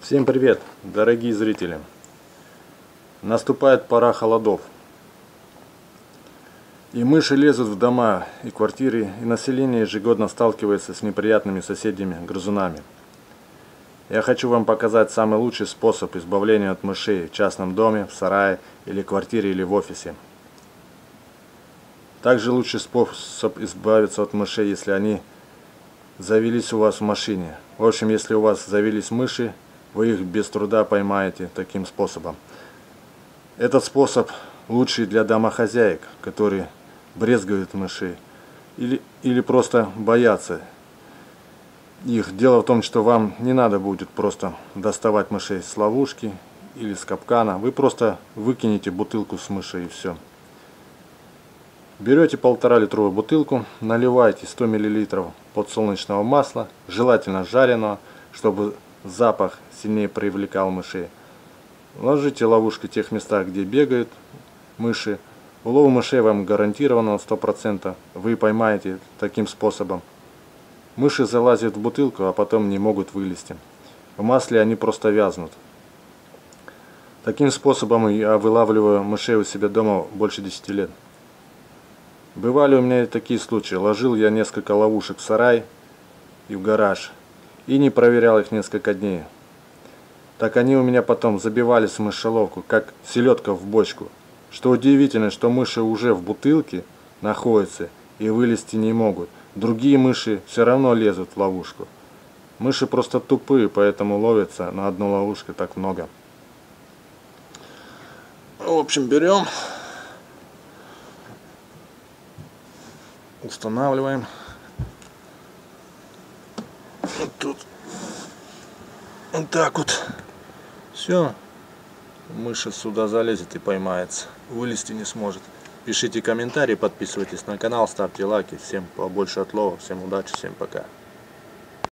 Всем привет, дорогие зрители! Наступает пора холодов. И мыши лезут в дома и квартиры, и население ежегодно сталкивается с неприятными соседями-грызунами. Я хочу вам показать самый лучший способ избавления от мышей в частном доме, в сарае или квартире или в офисе. Также лучший способ избавиться от мышей, если они завелись у вас в машине. В общем, если у вас завелись мыши, вы их без труда поймаете таким способом. Этот способ лучший для домохозяек, которые брезгуют мышей или, или просто боятся их. Дело в том, что вам не надо будет просто доставать мышей с ловушки или с капкана. Вы просто выкинете бутылку с мышей и все. Берете полтора литровую бутылку, наливаете 100 мл подсолнечного масла, желательно жареного, чтобы запах сильнее привлекал мышей. Ложите ловушки в тех местах, где бегают мыши. Улов мышей вам гарантировано 100%. Вы поймаете таким способом. Мыши залазят в бутылку, а потом не могут вылезти. В масле они просто вязнут. Таким способом я вылавливаю мышей у себя дома больше 10 лет. Бывали у меня и такие случаи. Ложил я несколько ловушек в сарай и в гараж и не проверял их несколько дней. Так они у меня потом забивались в мышеловку, как селедка в бочку. Что удивительно, что мыши уже в бутылке находятся и вылезти не могут. Другие мыши все равно лезут в ловушку. Мыши просто тупые, поэтому ловятся на одну ловушку так много. В общем, берем, устанавливаем. Вот тут. Вот так вот. Все. Мышь сюда залезет и поймается. Вылезти не сможет. Пишите комментарии, подписывайтесь на канал, ставьте лайки. Всем побольше отлова, всем удачи, всем пока.